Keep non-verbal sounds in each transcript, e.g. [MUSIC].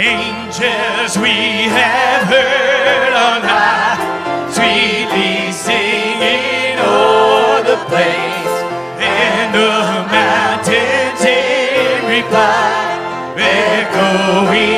Angels we have heard on high, sweetly singing o'er the plains, and the mountains in reply, echoing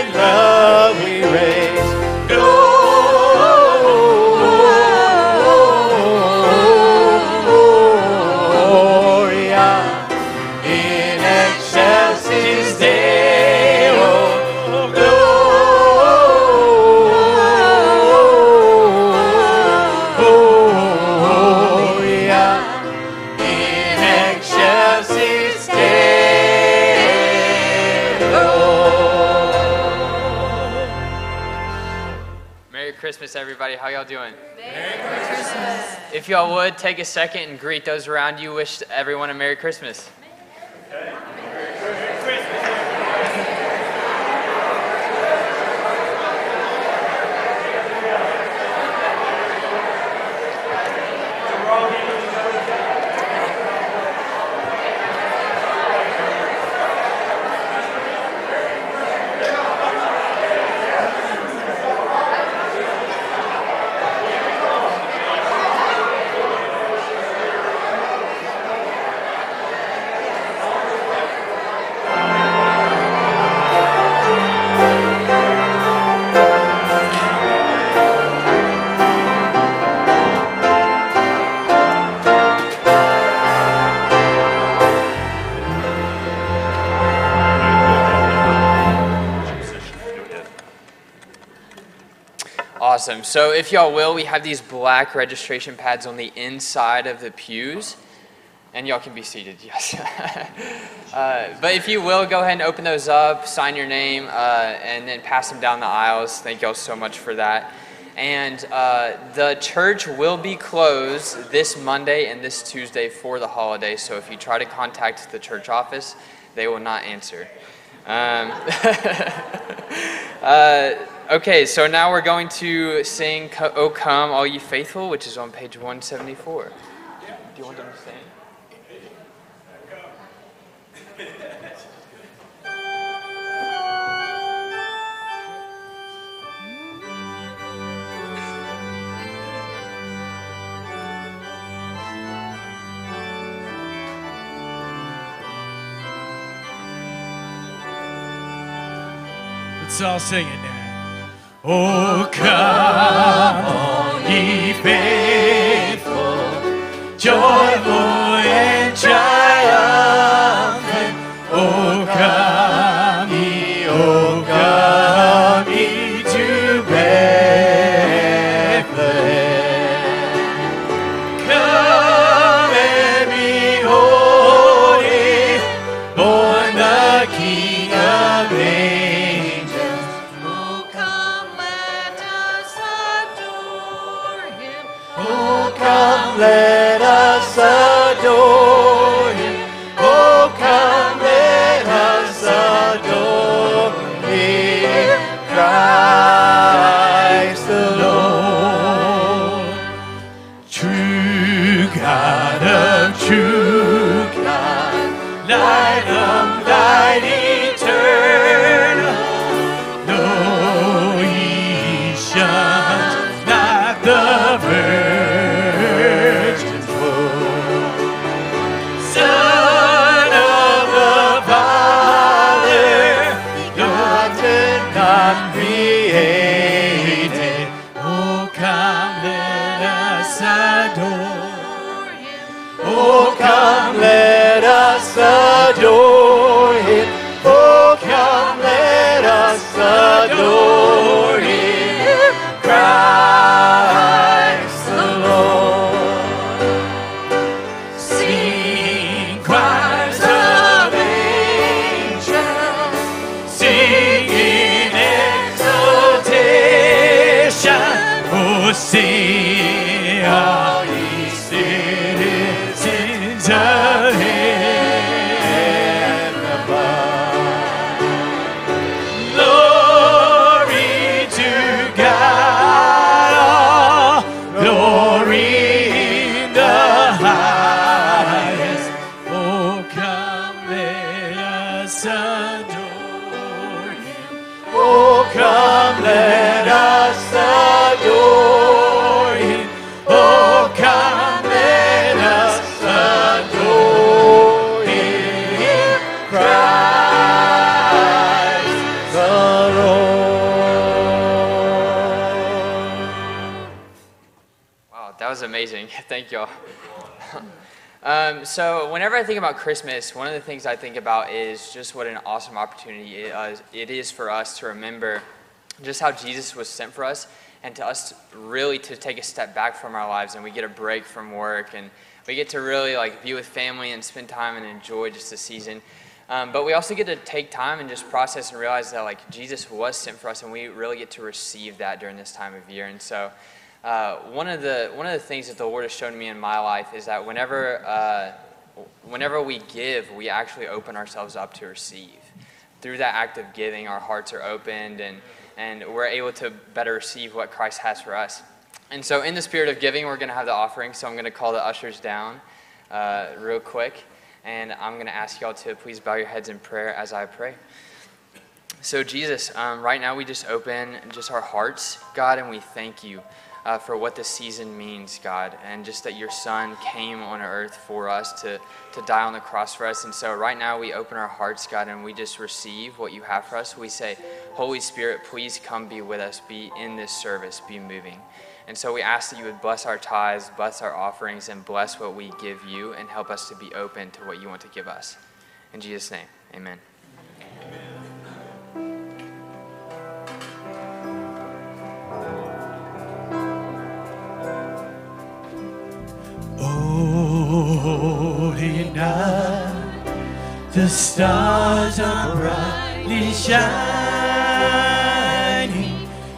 everybody. How y'all doing? Merry Christmas. If y'all would, take a second and greet those around you. Wish everyone a Merry Christmas. Awesome. So, if y'all will, we have these black registration pads on the inside of the pews. And y'all can be seated, [LAUGHS] yes. uh, but if you will, go ahead and open those up, sign your name, uh, and then pass them down the aisles. Thank y'all so much for that. And uh, the church will be closed this Monday and this Tuesday for the holiday. So if you try to contact the church office, they will not answer. Um, [LAUGHS] uh, okay, so now we're going to sing O oh Come, All Ye Faithful, which is on page 174. Do you want to sing? Let's all sing it now. Oh, come, all ye faithful, joyful um, so, whenever I think about Christmas, one of the things I think about is just what an awesome opportunity it is, it is for us to remember just how Jesus was sent for us and to us really to take a step back from our lives and we get a break from work and we get to really like be with family and spend time and enjoy just the season. Um, but we also get to take time and just process and realize that like Jesus was sent for us and we really get to receive that during this time of year. And so uh, one of the one of the things that the Lord has shown me in my life is that whenever uh, whenever we give, we actually open ourselves up to receive. Through that act of giving, our hearts are opened and and we're able to better receive what Christ has for us. And so, in the spirit of giving, we're going to have the offering. So I'm going to call the ushers down uh, real quick, and I'm going to ask y'all to please bow your heads in prayer as I pray. So, Jesus, um, right now we just open just our hearts, God, and we thank you uh, for what this season means, God, and just that your Son came on earth for us to, to die on the cross for us. And so, right now we open our hearts, God, and we just receive what you have for us. We say, Holy Spirit, please come be with us, be in this service, be moving. And so we ask that you would bless our tithes, bless our offerings, and bless what we give you, and help us to be open to what you want to give us. In Jesus' name, amen. Holy night, the stars are brightly shining.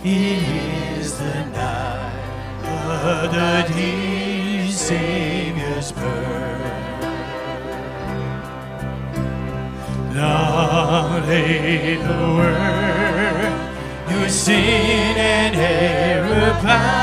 It is the night of the dear Savior's birth. Long lay the world, your sin and error pining,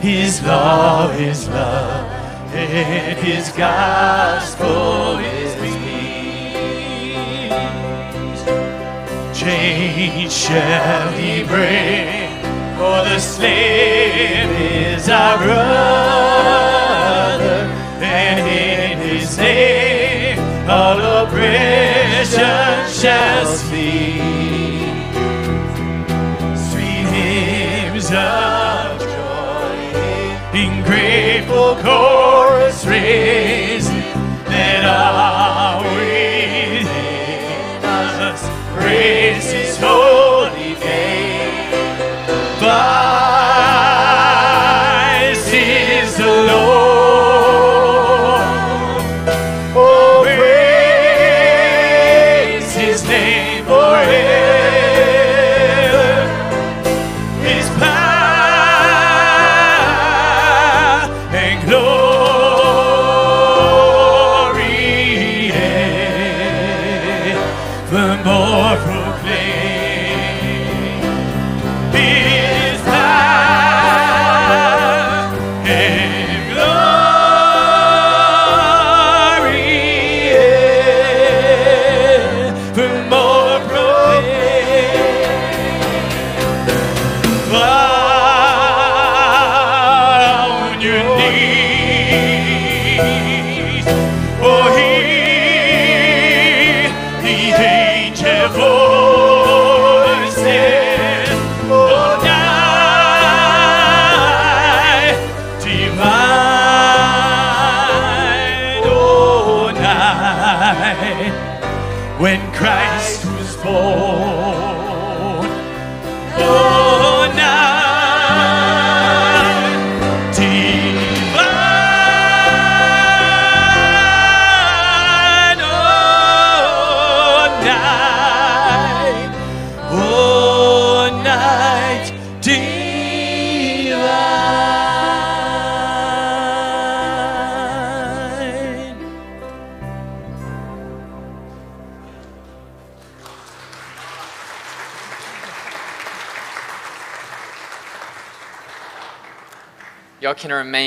His law is love, and his gospel is peace. Change shall he bring For the slave is our brother, and in his name all oppression shall chorus raise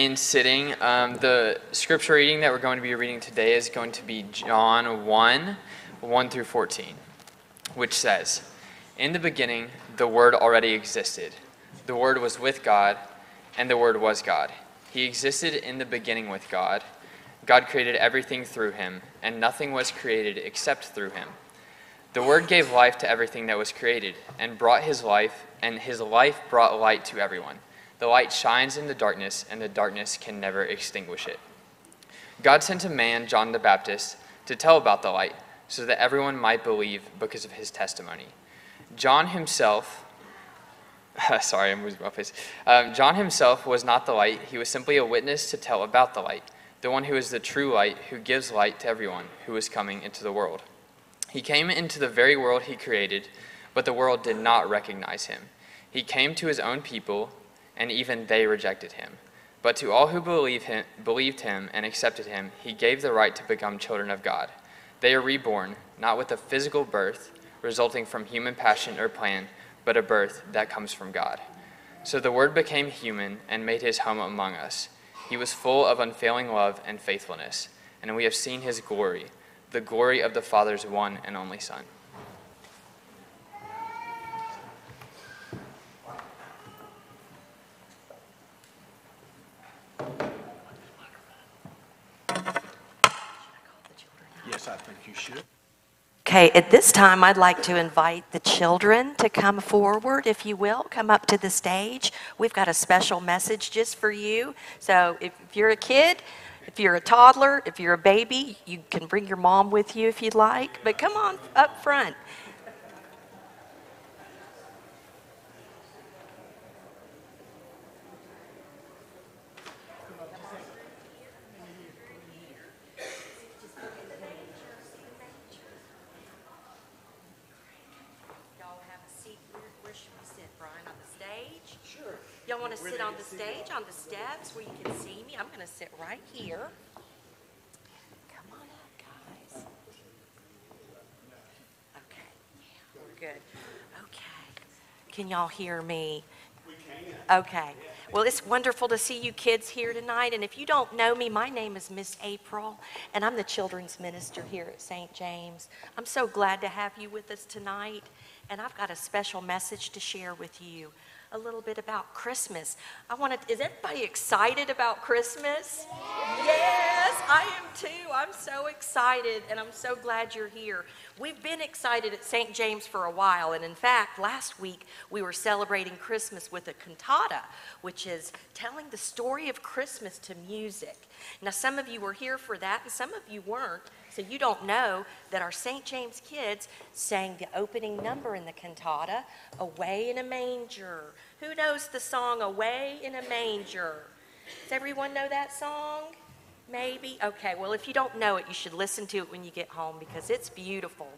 remain sitting. Um, the scripture reading that we're going to be reading today is going to be John 1 1 through 14, which says, In the beginning, the Word already existed. The Word was with God, and the Word was God. He existed in the beginning with God. God created everything through him, and nothing was created except through him. The Word gave life to everything that was created, and brought his life, and his life brought light to everyone. The light shines in the darkness, and the darkness can never extinguish it. God sent a man, John the Baptist, to tell about the light, so that everyone might believe because of his testimony. John himself, [LAUGHS] sorry, I'm losing my face. Um, John himself was not the light, he was simply a witness to tell about the light, the one who is the true light, who gives light to everyone who is coming into the world. He came into the very world he created, but the world did not recognize him. He came to his own people, and even they rejected him. But to all who believe him, believed him and accepted him, he gave the right to become children of God. They are reborn, not with a physical birth resulting from human passion or plan, but a birth that comes from God. So the Word became human and made his home among us. He was full of unfailing love and faithfulness, and we have seen his glory, the glory of the Father's one and only Son. Yes, Okay, at this time, I'd like to invite the children to come forward, if you will, come up to the stage. We've got a special message just for you. So if if you're a kid, if you're a toddler, if you're a baby, you can bring your mom with you if you'd like, but come on up front. Y'all have a seat. Where, where should we sit, Brian? On the stage? Sure. Y'all want to sit on the stage, on the steps where you can see me? I'm going to sit right here. Come on up, guys. Okay, yeah, we're good. Okay. Can y'all hear me? We can. Okay. Well, it's wonderful to see you kids here tonight. And if you don't know me, my name is Miss April, and I'm the children's minister here at St. James. I'm so glad to have you with us tonight, and I've got a special message to share with you. A little bit about Christmas. I want to, is everybody excited about Christmas? Yes, I am too. I'm so excited and I'm so glad you're here. We've been excited at St. James for a while, and in fact, last week we were celebrating Christmas with a cantata, which is telling the story of Christmas to music. Now, some of you were here for that, and some of you weren't, so you don't know that our St. James kids sang the opening number in the cantata, Away in a Manger. Who knows the song Away in a Manger? Does everyone know that song? Maybe? Okay, well, if you don't know it, you should listen to it when you get home because it's beautiful.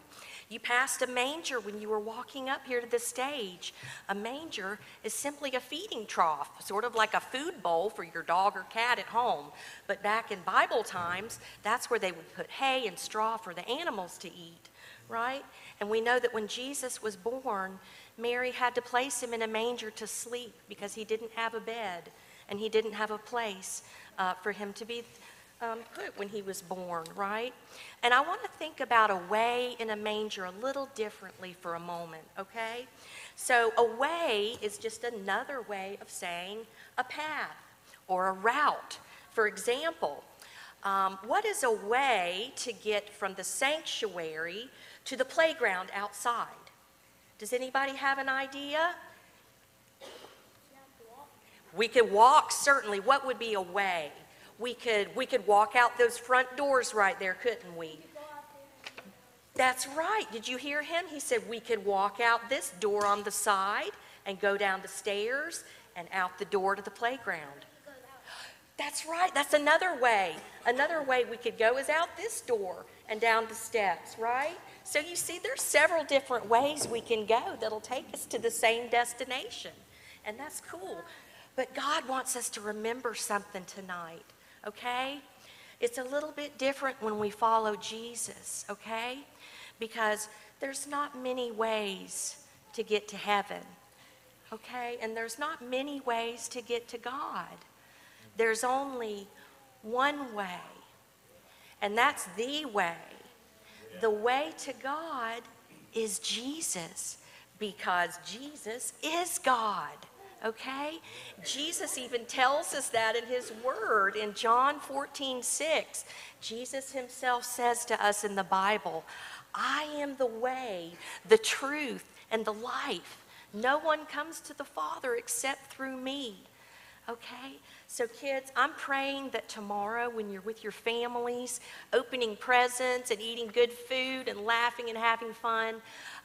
You passed a manger when you were walking up here to the stage. A manger is simply a feeding trough, sort of like a food bowl for your dog or cat at home. But back in Bible times, that's where they would put hay and straw for the animals to eat, right? And we know that when Jesus was born, Mary had to place him in a manger to sleep because he didn't have a bed and he didn't have a place uh, for him to be um, put when he was born, right? And I want to think about away in a manger a little differently for a moment, okay? So, away is just another way of saying a path or a route. For example, um, what is a way to get from the sanctuary to the playground outside? Does anybody have an idea? We could walk, certainly. What would be a way? We could, we could walk out those front doors right there, couldn't we? That's right. Did you hear him? He said we could walk out this door on the side and go down the stairs and out the door to the playground. That's right. That's another way. Another way we could go is out this door and down the steps, right? So you see, there's several different ways we can go that'll take us to the same destination. And that's cool. But God wants us to remember something tonight okay? It's a little bit different when we follow Jesus, okay? Because there's not many ways to get to heaven, okay? And there's not many ways to get to God. There's only one way, and that's the way. The way to God is Jesus because Jesus is God okay? Jesus even tells us that in his word in John 14, 6. Jesus himself says to us in the Bible, I am the way, the truth, and the life. No one comes to the Father except through me. Okay? So, kids, I'm praying that tomorrow, when you're with your families, opening presents and eating good food and laughing and having fun,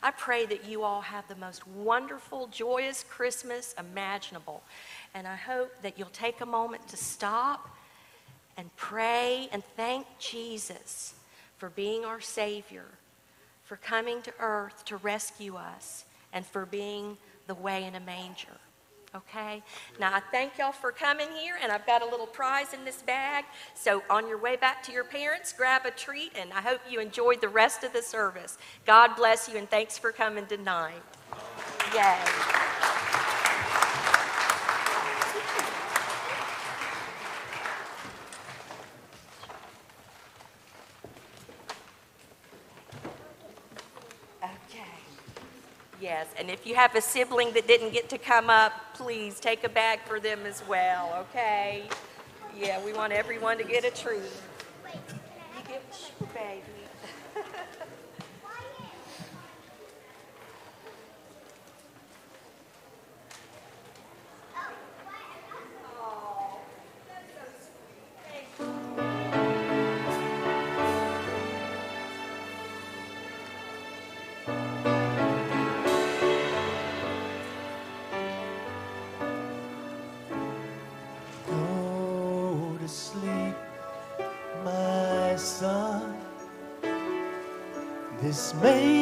I pray that you all have the most wonderful, joyous Christmas imaginable. And I hope that you'll take a moment to stop and pray and thank Jesus for being our Savior, for coming to earth to rescue us, and for being the way in a manger. Okay? Now, I thank y'all for coming here, and I've got a little prize in this bag. So, on your way back to your parents, grab a treat, and I hope you enjoyed the rest of the service. God bless you, and thanks for coming tonight. Yay. Yes, and if you have a sibling that didn't get to come up, please take a bag for them as well, okay? Yeah, we want everyone to get a treat. This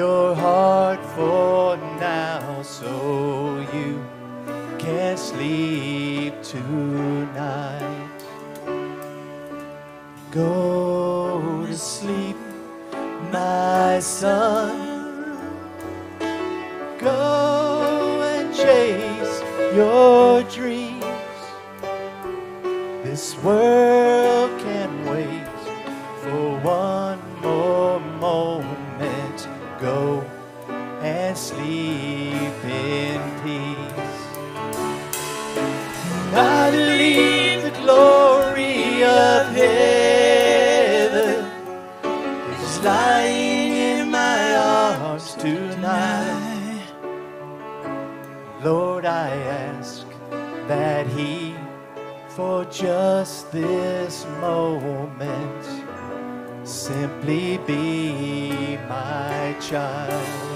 your heart for now so you can sleep tonight. Go to sleep, my son. Go and chase your dreams. This world that He, for just this moment, simply be my child.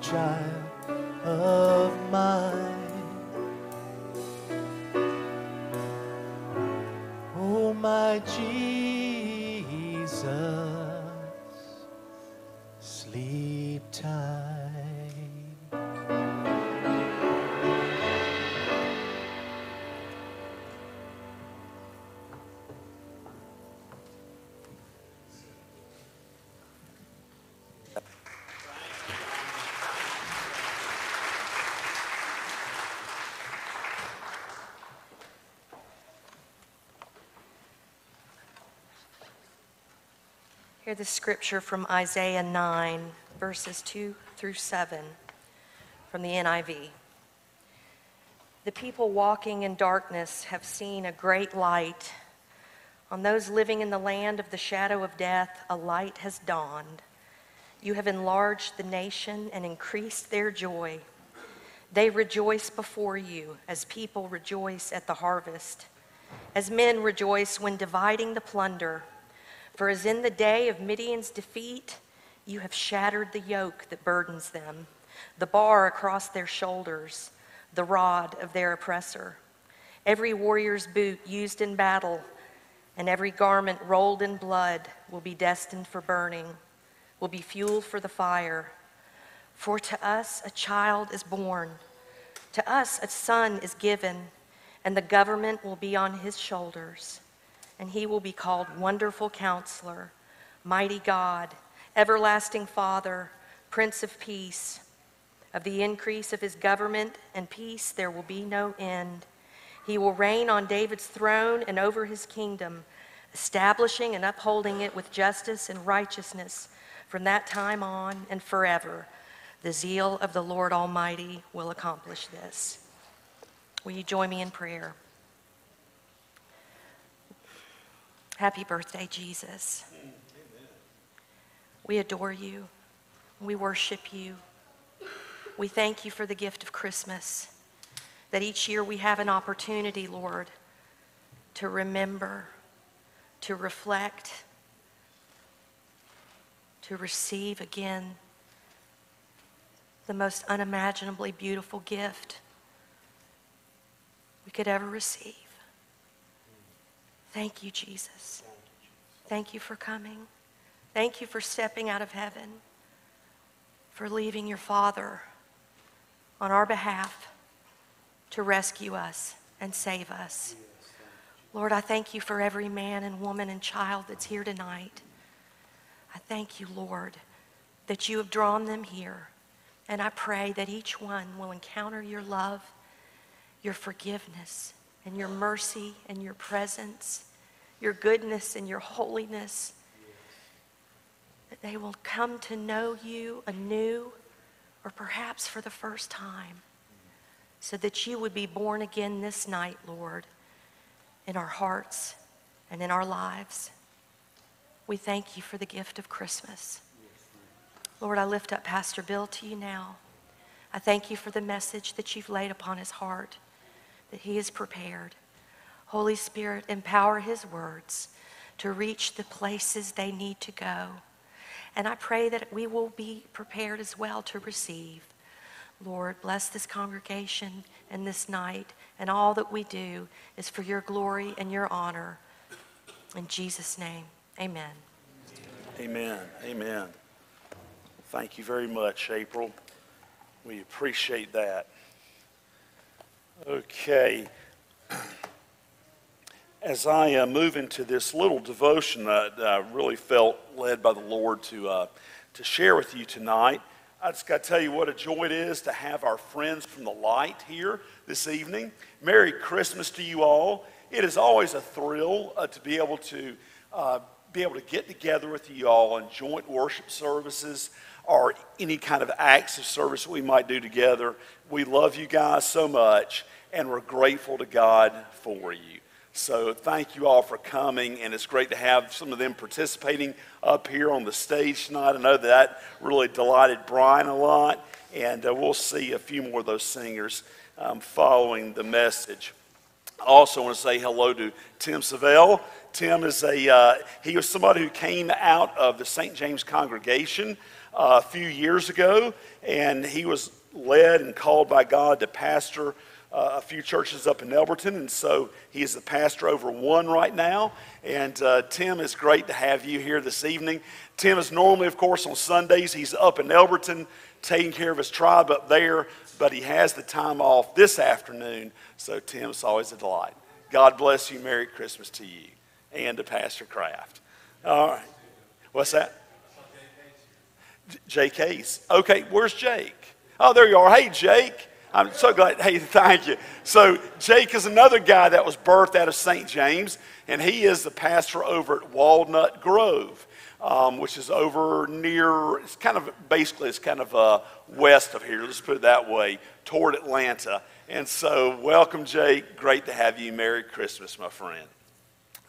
Child Hear the scripture from Isaiah 9, verses 2 through 7 from the NIV. The people walking in darkness have seen a great light. On those living in the land of the shadow of death, a light has dawned. You have enlarged the nation and increased their joy. They rejoice before you as people rejoice at the harvest, as men rejoice when dividing the plunder. For as in the day of Midian's defeat, you have shattered the yoke that burdens them, the bar across their shoulders, the rod of their oppressor. Every warrior's boot used in battle and every garment rolled in blood will be destined for burning, will be fuel for the fire. For to us a child is born, to us a son is given, and the government will be on his shoulders and he will be called Wonderful Counselor, Mighty God, Everlasting Father, Prince of Peace. Of the increase of his government and peace there will be no end. He will reign on David's throne and over his kingdom, establishing and upholding it with justice and righteousness from that time on and forever. The zeal of the Lord Almighty will accomplish this. Will you join me in prayer? Happy birthday, Jesus. We adore you. We worship you. We thank you for the gift of Christmas, that each year we have an opportunity, Lord, to remember, to reflect, to receive again the most unimaginably beautiful gift we could ever receive. Thank you, Jesus. Thank you for coming. Thank you for stepping out of heaven, for leaving your Father on our behalf to rescue us and save us. Lord, I thank you for every man and woman and child that's here tonight. I thank you, Lord, that you have drawn them here. And I pray that each one will encounter your love, your forgiveness, and your mercy and your presence, your goodness and your holiness, that they will come to know you anew or perhaps for the first time, so that you would be born again this night, Lord, in our hearts and in our lives. We thank you for the gift of Christmas. Lord, I lift up Pastor Bill to you now. I thank you for the message that you've laid upon his heart, that he is prepared. Holy Spirit, empower his words to reach the places they need to go. And I pray that we will be prepared as well to receive. Lord, bless this congregation and this night, and all that we do is for your glory and your honor. In Jesus' name, amen. Amen. Amen. Thank you very much, April. We appreciate that. Okay. As I uh, move into this little devotion that I really felt led by the Lord to, uh, to share with you tonight, I just got to tell you what a joy it is to have our friends from the light here this evening. Merry Christmas to you all. It is always a thrill uh, to be able to uh, be able to get together with you all in joint worship services or any kind of acts of service we might do together. We love you guys so much, and we're grateful to God for you. So thank you all for coming, and it's great to have some of them participating up here on the stage tonight. I know that really delighted Brian a lot, and uh, we'll see a few more of those singers um, following the message. I also want to say hello to Tim Savell. Tim is a uh, he was somebody who came out of the St. James congregation uh, a few years ago, and he was led and called by God to pastor uh, a few churches up in Elberton, and so he is the pastor over one right now. And uh, Tim, it's great to have you here this evening. Tim is normally, of course, on Sundays, he's up in Elberton taking care of his tribe up there, but he has the time off this afternoon. So, Tim, it's always a delight. God bless you. Merry Christmas to you and to Pastor Kraft. All right. What's that? Jake Hayes. Okay, where's Jake? Oh, there you are. Hey, Jake. I'm so glad. Hey, [LAUGHS] thank you. So, Jake is another guy that was birthed out of St. James, and he is the pastor over at Walnut Grove, um, which is over near, it's kind of basically, it's kind of uh, west of here, let's put it that way, toward Atlanta. And so, welcome, Jake. Great to have you. Merry Christmas, my friend.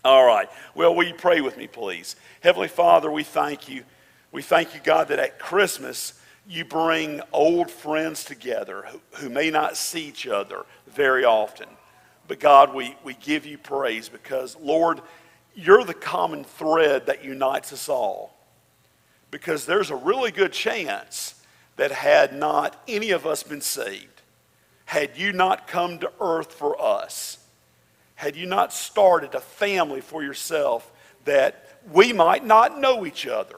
All right. Well, will you pray with me, please? Heavenly Father, we thank you. We thank you, God, that at Christmas, you bring old friends together who, who may not see each other very often. But God, we, we give you praise because, Lord, you're the common thread that unites us all. Because there's a really good chance that had not any of us been saved, had you not come to earth for us, had you not started a family for yourself, that we might not know each other.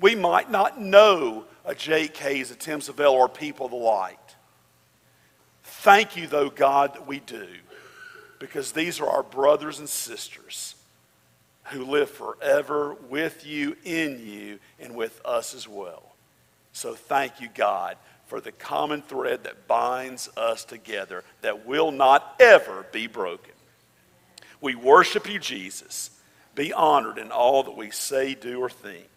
We might not know a Jake Hayes, a Tim Savell, or people of the light. Thank you, though, God, that we do, because these are our brothers and sisters who live forever with you, in you, and with us as well. So thank you, God, for the common thread that binds us together that will not ever be broken. We worship you, Jesus. Be honored in all that we say, do, or think,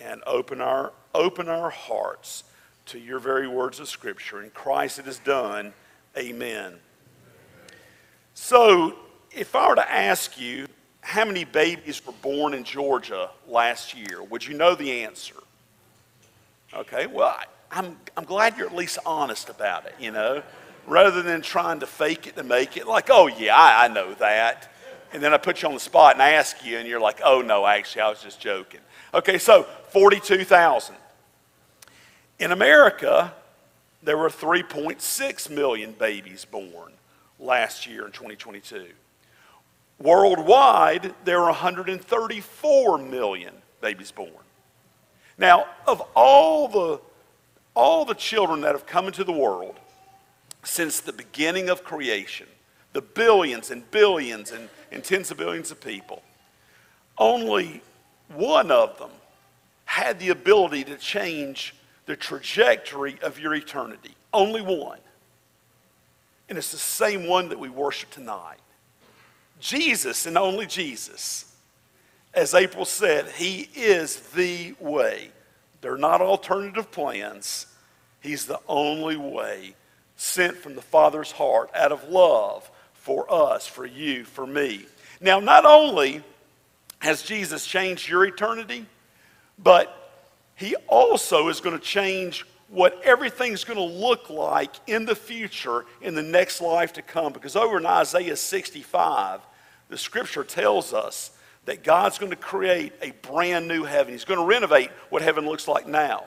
and open our open our hearts to your very words of Scripture. In Christ it is done. Amen. So, if I were to ask you how many babies were born in Georgia last year, would you know the answer? Okay, well, I'm, I'm glad you're at least honest about it, you know, rather than trying to fake it to make it like, oh, yeah, I, I know that. And then I put you on the spot and ask you, and you're like, oh, no, actually, I was just joking. Okay, so 42,000. In America, there were 3.6 million babies born last year in 2022. Worldwide, there are 134 million babies born. Now, of all the, all the children that have come into the world since the beginning of creation, the billions and billions and, and tens of billions of people, only one of them had the ability to change the trajectory of your eternity. Only one. And it's the same one that we worship tonight. Jesus and only Jesus as April said, He is the way. They're not alternative plans. He's the only way sent from the Father's heart out of love for us, for you, for me. Now, not only has Jesus changed your eternity, but He also is going to change what everything's going to look like in the future in the next life to come. Because over in Isaiah 65, the scripture tells us that God's going to create a brand new heaven. He's going to renovate what heaven looks like now.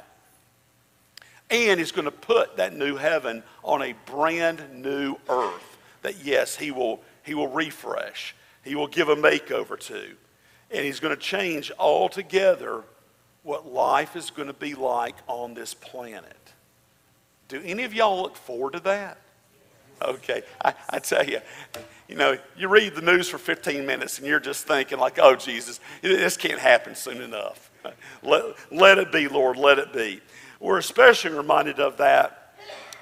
And he's going to put that new heaven on a brand new earth that, yes, he will, he will refresh. He will give a makeover to. And he's going to change altogether what life is going to be like on this planet. Do any of y'all look forward to that? Okay, I, I tell you, you know, you read the news for 15 minutes and you're just thinking, like, oh, Jesus, this can't happen soon enough. Let, let it be, Lord, let it be. We're especially reminded of that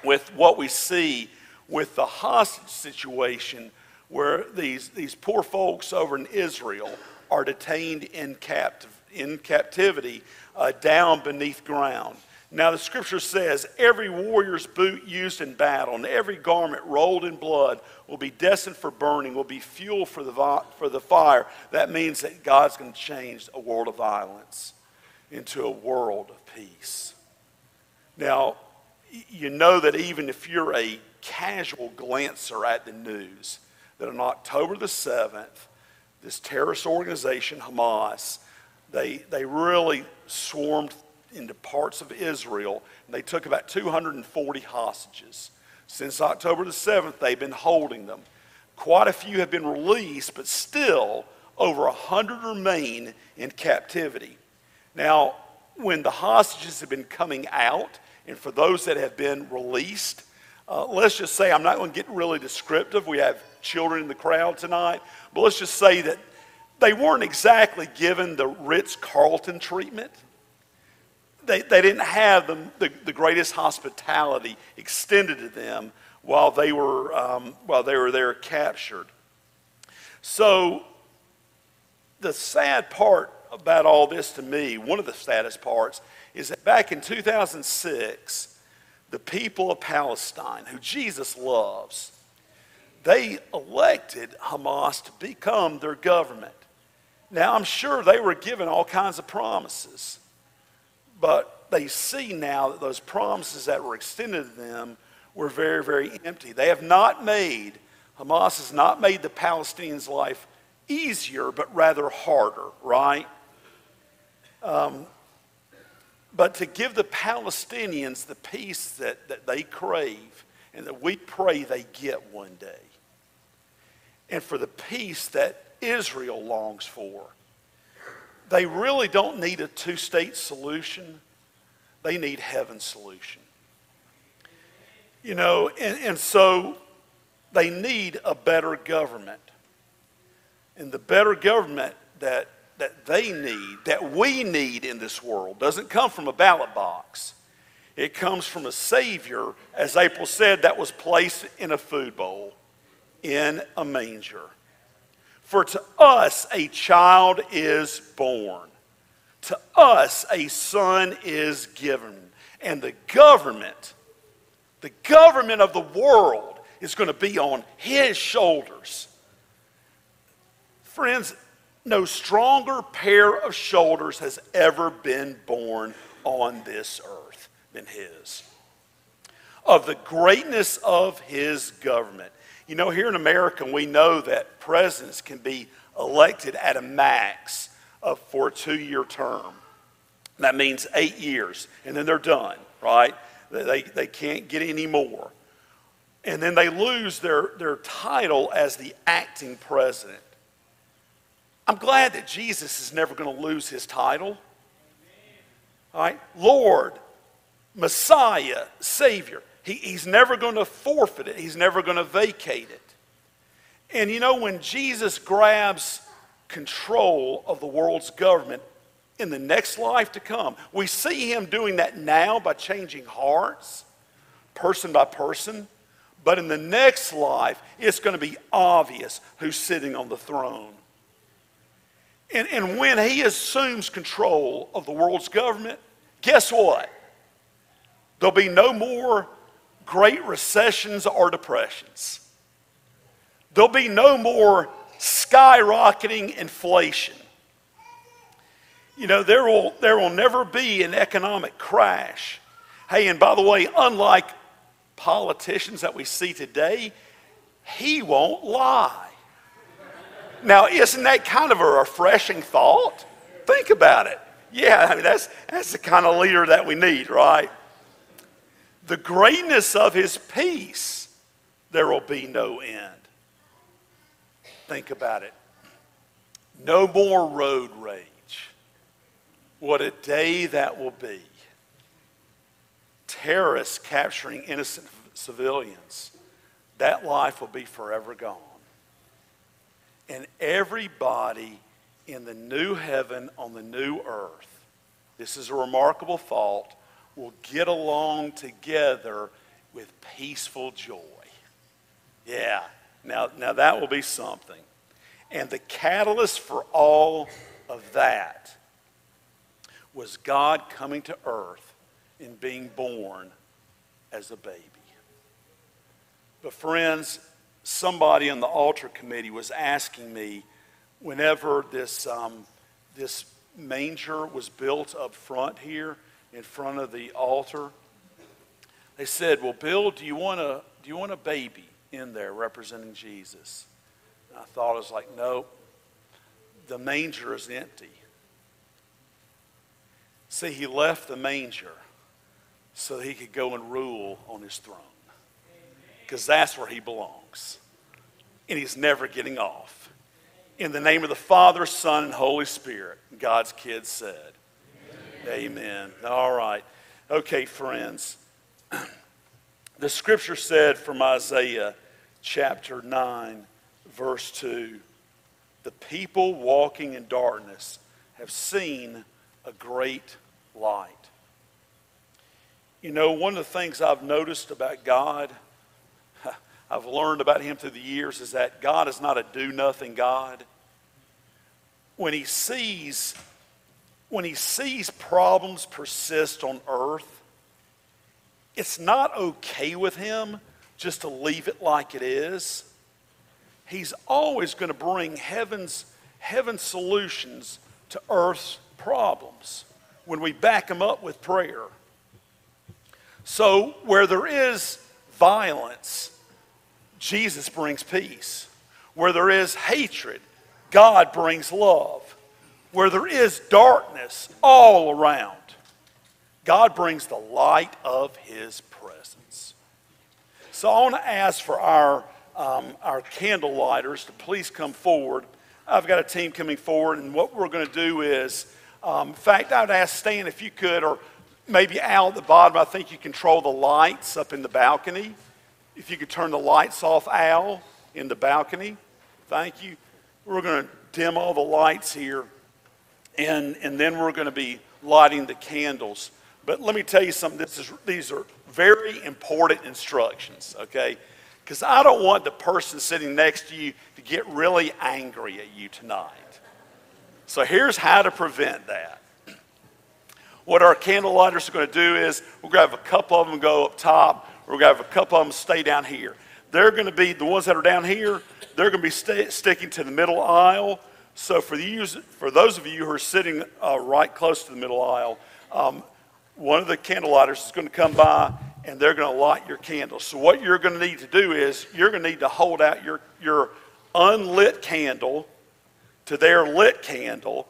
with what we see with the hostage situation where these, these poor folks over in Israel are detained in, capt- in captivity uh, down beneath ground. Now, the scripture says every warrior's boot used in battle and every garment rolled in blood will be destined for burning, will be fuel for the, for the fire. That means that God's going to change a world of violence into a world of peace. Now, you know that even if you're a casual glancer at the news, that on October the 7th, this terrorist organization, Hamas, they, they really swarmed into parts of Israel, and they took about 240 hostages. Since October the 7th, they've been holding them. Quite a few have been released, but still over 100 remain in captivity. Now, when the hostages have been coming out, and for those that have been released, uh, let's just say, I'm not going to get really descriptive. We have children in the crowd tonight, but let's just say that they weren't exactly given the Ritz Carlton treatment they, they didn't have the, the, the greatest hospitality extended to them while they were, um, while they were there captured. So, the sad part about all this to me, one of the saddest parts, is that back in 2006, the people of Palestine, who Jesus loves, they elected Hamas to become their government. Now, I'm sure they were given all kinds of promises. But they see now that those promises that were extended to them were very, very empty. They have not made, Hamas has not made the Palestinians' life easier, but rather harder, right? Um, but to give the Palestinians the peace that, that they crave and that we pray they get one day, and for the peace that Israel longs for, they really don't need a two state solution, they need heaven's solution. You know, and, and so they need a better government. And the better government that, that they need, that we need in this world, doesn't come from a ballot box. It comes from a Savior, as April said, that was placed in a food bowl, in a manger. For to us a child is born, to us a son is given, and the government, the government of the world is going to be on his shoulders. Friends, no stronger pair of shoulders has ever been born on this earth than his. Of the greatness of his government. You know, here in America, we know that presidents can be elected at a max of, for a two year term. That means eight years, and then they're done, right? They, they can't get any more. And then they lose their, their title as the acting president. I'm glad that Jesus is never going to lose his title. All right? Lord, Messiah, Savior. He, he's never going to forfeit it, he's never going to vacate it. And you know, when Jesus grabs control of the world's government in the next life to come, we see him doing that now by changing hearts, person by person. But in the next life, it's going to be obvious who's sitting on the throne. And, and when he assumes control of the world's government, guess what? There'll be no more great recessions or depressions. There'll be no more skyrocketing inflation. You know, there will, there will never be an economic crash. Hey, and by the way, unlike politicians that we see today, he won't lie. Now, isn't that kind of a refreshing thought? Think about it. Yeah, I mean, that's, that's the kind of leader that we need, right? The greatness of his peace, there will be no end. Think about it. No more road rage. What a day that will be. Terrorists capturing innocent civilians. That life will be forever gone. And everybody in the new heaven on the new earth, this is a remarkable thought, will get along together with peaceful joy. Yeah, now, now that will be something. And the catalyst for all of that was God coming to earth and being born as a baby. But, friends, somebody on the altar committee was asking me whenever this, um, this manger was built up front here in front of the altar, they said, Well, Bill, do you want a, do you want a baby in there representing Jesus? And I thought, I was like, No, the manger is empty. See, he left the manger so he could go and rule on his throne. Because that's where he belongs. And he's never getting off. In the name of the Father, Son, and Holy Spirit, God's kids said, Amen. All right. Okay, friends. [CLEARS THROAT] The scripture said from Isaiah chapter 9, verse 2 The people walking in darkness have seen a great light. You know, one of the things I've noticed about God, [LAUGHS] I've learned about Him through the years, is that God is not a do nothing God. When He sees, when He sees problems persist on earth, it's not okay with Him just to leave it like it is. He's always going to bring heaven's, heaven's solutions to earth's problems when we back them up with prayer. So, where there is violence, Jesus brings peace. Where there is hatred, God brings love. Where there is darkness all around, God brings the light of His presence. So, I want to ask for our, um, our candle lighters to please come forward. I've got a team coming forward, and what we're going to do is um, in fact, I would ask Stan if you could, or maybe Al at the bottom, I think you control the lights up in the balcony. If you could turn the lights off, Al, in the balcony. Thank you. We're going to dim all the lights here, and, and then we're going to be lighting the candles. But let me tell you something. This is, these are very important instructions, okay? Because I don't want the person sitting next to you to get really angry at you tonight. So here's how to prevent that. What our candle lighters are going to do is we're going to have a couple of them go up top. We're going to have a couple of them stay down here. They're going to be the ones that are down here. They're going to be st- sticking to the middle aisle. So for you, for those of you who are sitting uh, right close to the middle aisle, um, one of the candle lighters is going to come by and they're going to light your candle. So what you're going to need to do is you're going to need to hold out your your unlit candle to their lit candle,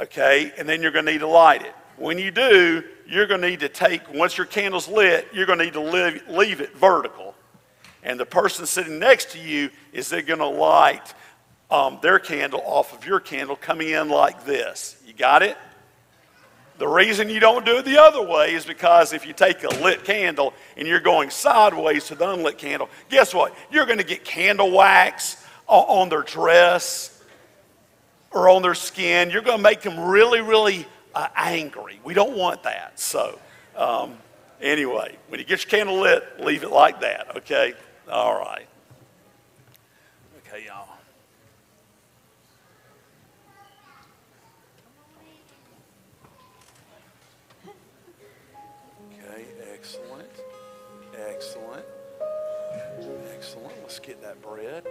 okay, and then you're going to need to light it. When you do, you're going to need to take, once your candle's lit, you're going to need to leave, leave it vertical. And the person sitting next to you is they're going to light um, their candle off of your candle coming in like this. You got it? The reason you don't do it the other way is because if you take a lit candle and you're going sideways to the unlit candle, guess what? You're going to get candle wax on their dress or on their skin. You're going to make them really, really uh, angry. We don't want that. So, um, anyway, when you get your candle lit, leave it like that, okay? All right. Okay, y'all. Excellent. Excellent. Let's get that bread.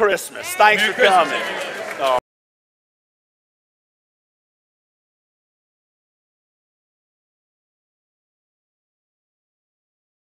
Christmas. Thanks Merry for coming.